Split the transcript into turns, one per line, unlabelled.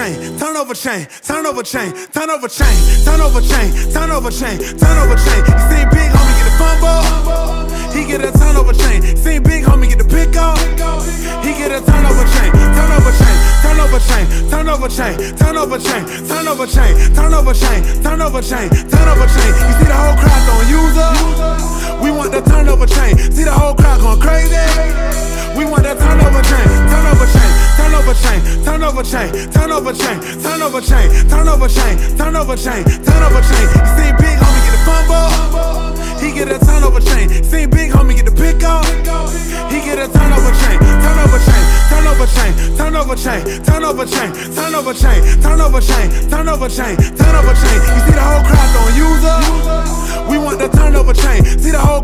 chain, turn over chain, turn over chain, turn over chain, turn over chain, turn over chain, turn over chain. You see big homie get a fumble, he get a turnover chain. See big homie get the pick off, he get a turnover chain, turnover chain, turnover chain, turnover chain, turnover chain, turnover chain, turnover chain, turnover chain, turnover chain. You see the whole crowd user. We turnover chain, turnover chain, turnover chain, turnover chain, turnover chain, turnover chain, turnover chain. You see big homie get a fumble, he get a turnover chain. See big homie get the pick off, he get a turnover chain, turnover chain, turnover chain, turnover chain, turnover chain, turnover chain, turnover chain, turnover chain, turnover chain. You see the whole crowd going user. We want the turnover chain. See the whole